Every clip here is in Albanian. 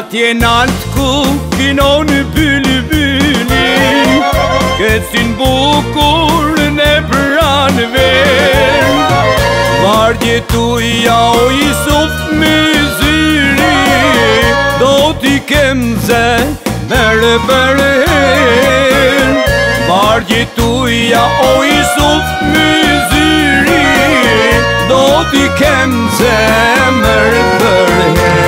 atje nalt ku kinon bylbyli Këtsin bukur në pranve Vardje tu ja o i sot më zyri Do t'i kem zë mërë përë Vardje tu ja o i sot më zyri Do t'i kem zë mërë përë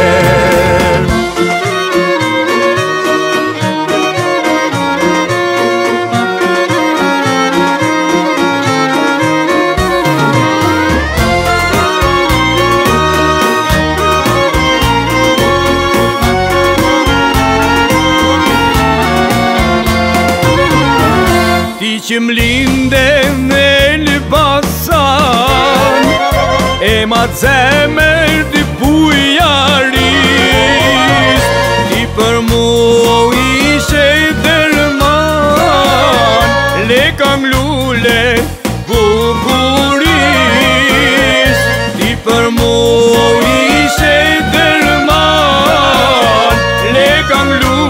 që m'linde në me një pasan E ma zemër të pujaris, I për mu o ishe i dërman Le kam lule bukurish I për mu o ishe i dërman Le kam lule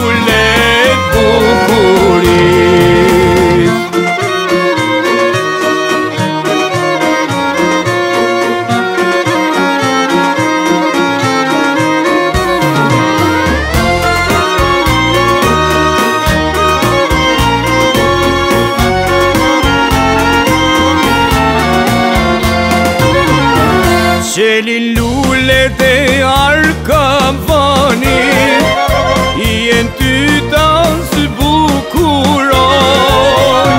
Qeli lule dhe arka vani I e në ty ta së bukuron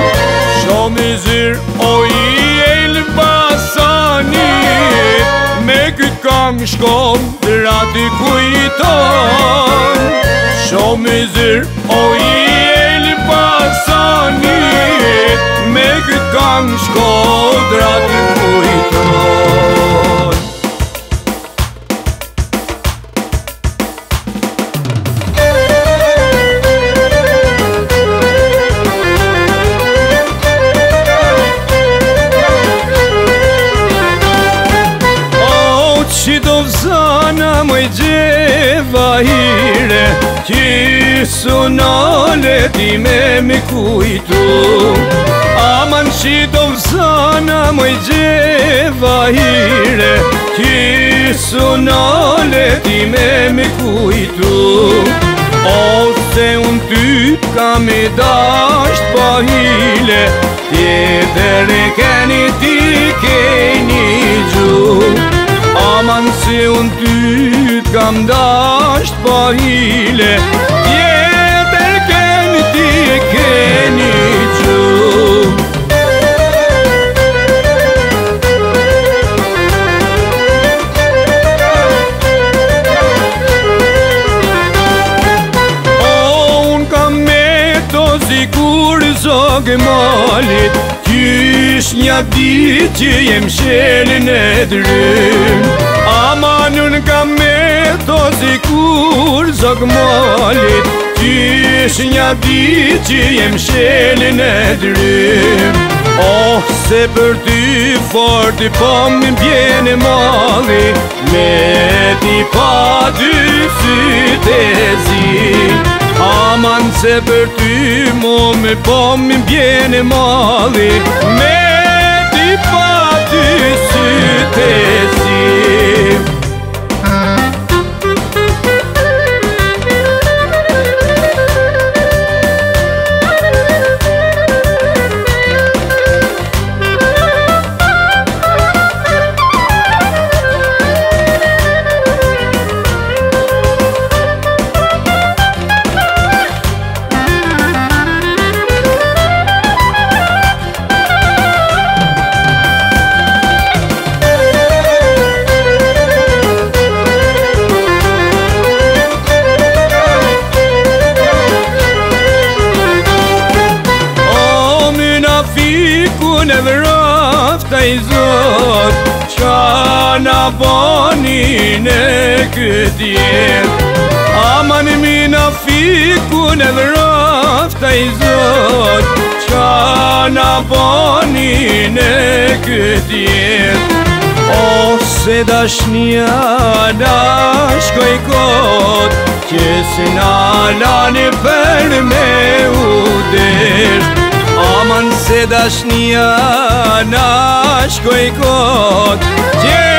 Shom e zirë o i e lë basani Me këtë kam shkom të rati kujton Shom e o i e lë basani Me këtë kam shkom më i gjeva hire Kisu nale ti me mi kujtu Aman që do vzana më i gjeva hire Kisu nale ti me mi kujtu Ose unë ty ka mi dasht pahile Tjetër e keni ti keni gju Aman se unë ty kam dasht pa hile Tjetër keni ti e keni që O, unë kam me të zikur zogë malit Tjetër e keni Ish një dit që jem shenin e drym Ama nën kam me to zikur zog molit Ish një dit që jem shenin e drym Oh, se për ty fort i pomin bjene mali Me ti pa dy si se për ty mo me po mi mbjene mali Me ti pa ty si te të i zot Qa në boni në këtë Aman mi në fiku në vërëf të i zot Qa në boni në këtë O se dash një dash koj kot Qesë në lani për me u dërë se dashnia nashkoj kot